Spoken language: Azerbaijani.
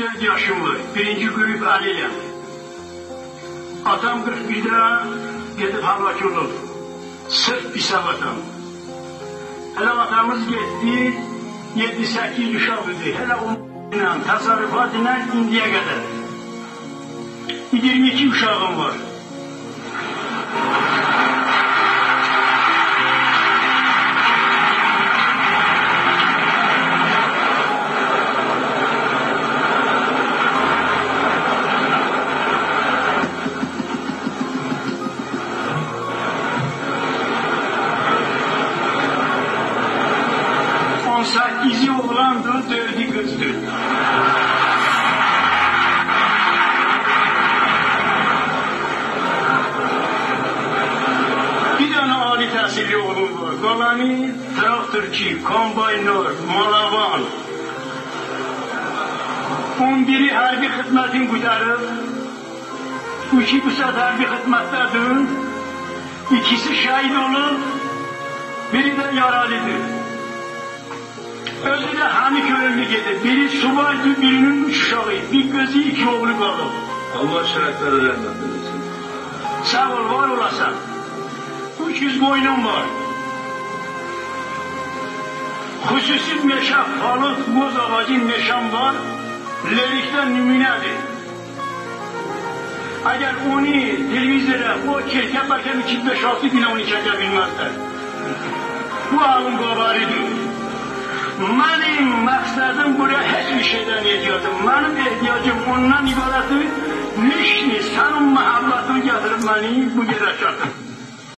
74 yaşım var. Birinci grup Aliyem. Atam 41'də gedib həlak olur. Sırf pis atam. Hələ atamız getdi, 7-8 uşaq idi. Hələ onunla, təsərrüfat ilə indiyə qədər. 22 uşağım var. On sekizi oğlandı, dördü kızdı. Bir tane âli təhsilli oğlum var. Qalanı traktorçi, kombaynor, malavan. 11-i hərbi xidmətin qutarıb, üçü bu saat hərbi xidmətdədir. İkisi şəhid olub, biri də yaralıdır. Önüne Hamit Örnike'de biri subaydı, birinin uşağı. Bir gözü iki oğlu kaldı. Allah şerefleri rahmet. Sağ ol, var olasın. Üç yüz boynum var. Hususi meşe, balık, muz ağacı meşem var. Lerikten Eğer onu televizyona, o kirke bakan برکم 25-6 bin onu çekebilmezler. Bu ağın babaridir. Mənim məqsədim buraya heç bir şeydən ehtiyacım. Mənim ehtiyacım ondan ibarətdir. Nişni, sənin məhəbbətin gətirib məni bu yerə çatır.